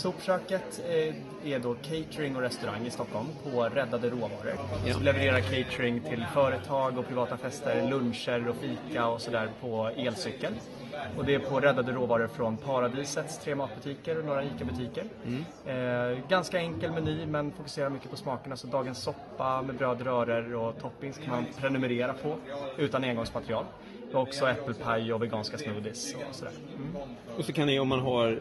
Sopköket eh, är då catering och restaurang i Stockholm på Räddade råvaror. Ja. Vi levererar catering till företag och privata fester, luncher och fika och sådär på elcykel. Och det är på räddade råvaror från Paradisets tre matbutiker och några ICA-butiker. Eh, ganska enkel meny men fokuserar mycket på smakerna. Så dagens soppa med bröd, röror och toppings kan man prenumerera på utan engångsmaterial. Och också äppelpaj och veganska smoothies och sådär. Mm. Och så kan ni om man har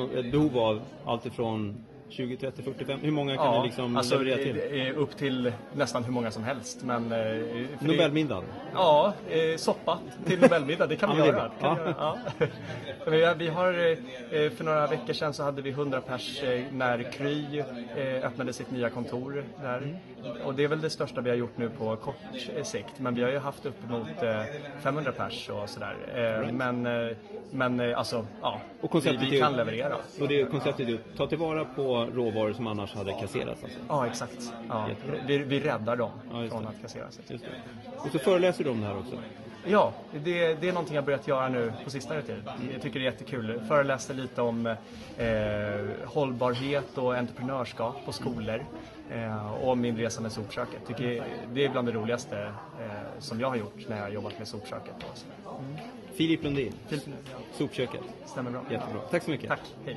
ett behov av allt ifrån 20, 30, 45, hur många kan ni liksom alltså, leverera till? upp till nästan hur många som helst. Men, eh, Nobelmiddag? Ja, eh, soppa till Nobelmiddag, det kan vi Ja, göra. kan göra. Ja. vi, har- eh, för några veckor sedan så hade vi 100 pers när Kry öppnade sitt nya kontor där. Mm. Och det är väl det största vi har gjort nu på kort sikt. Men vi har ju haft uppemot eh, 500 pers och sådär. Men, men alltså, ja, Och vi, konceptet vi kan leverera. Och det konceptet är att ta tillvara på råvaror som annars hade kasserats alltså. Ja, exakt. Ja, vi, vi räddar dem Ja, från att kasseras. Och så föreläser du om det här också. Ja, det, det är någonting jag börjat göra nu på sistone tid. Jag tycker det är jättekul. Föreläste lite om eh, hållbarhet och entreprenörskap på skolor. Eh, och om min resa med sopköket. Tycker det är bland det roligaste eh, som jag har gjort när jag har jobbat med sopköket. Så. Filip Lundin, Filip. Sopköket. Stämmer bra. Jättebra. Tack så mycket. Tack, hej.